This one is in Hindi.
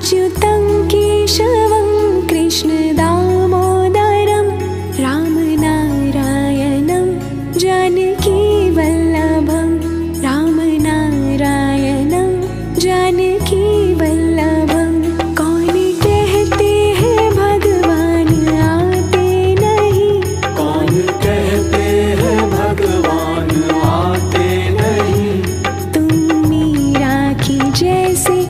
अच्युतं केशवं कृष्णदामोदरं रामनारायणं जानकीवल्लभं रामनारायणं जानकीवल्लभं। कौन कहते हैं भगवान् आते नहीं। कौन कहते हैं भगवान आते नहीं। तुम मीरा की जैसे